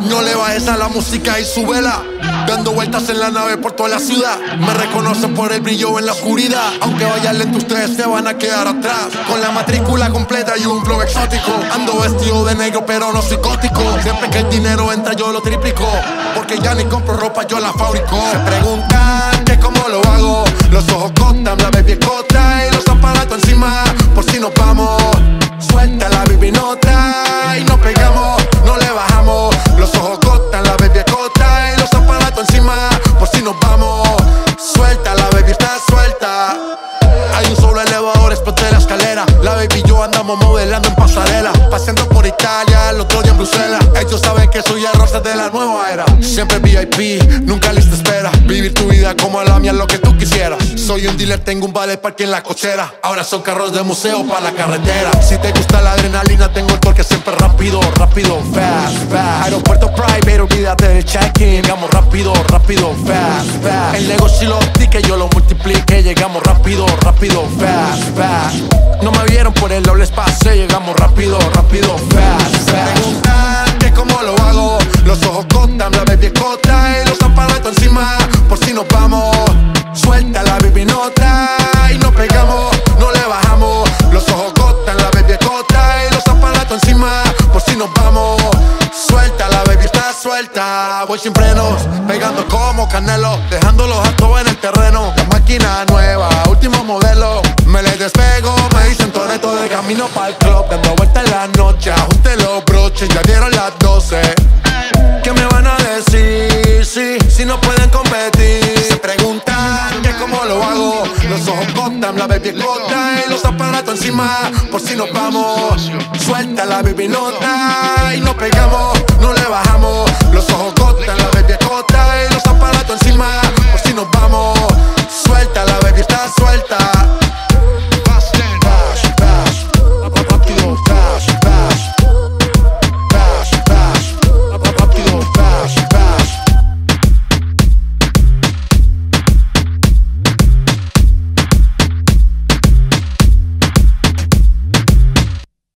No le bajes a la música y su vela. Dando vueltas en la nave por toda la ciudad. Me reconocen por el brillo en la oscuridad. Aunque vaya lento, ustedes se van a quedar atrás. Con la matrícula completa y un flow exótico. Ando vestido de negro, pero no psicótico. Siempre que el dinero entra, yo lo triplico. Porque ya ni compro ropa, yo la fabrico. Se preguntan que cómo lo hago. Los ojos contan, la baby cota y los aparatos encima. Por si nos vamos. Suelta la baby y Andamos modelando en pasarela. Paseando por Italia, otro día en Bruselas. Ellos saben que soy el rosa de la nueva era. Siempre VIP, nunca lista espera. Vivir tu vida como la mía, lo que tú quisieras. Soy un dealer, tengo un vale parque en la cochera. Ahora son carros de museo para la carretera. Si te gusta la adrenalina, tengo el torque siempre rápido, rápido, fast, fast. Check-in. Llegamos rápido, rápido, fast, fast. El negocio y los tickets yo lo multiplique. Llegamos rápido, rápido, fast, fast. No me vieron por el doble espacio, llegamos rápido, rápido, fast. Suelta. Voy sin frenos, pegando como canelo, dejando los altos en el terreno. La máquina nueva, último modelo. Me le despego, me dicen Toreto de camino para el club, dando vuelta en la noche. Ajuste los broches, ya dieron las 12. ¿Qué me van a decir? Si, si no pueden competir. Se preguntan que cómo lo hago. Los ojos cortan, la baby corta y los aparatos encima. Por si nos vamos, suelta la baby nota y nos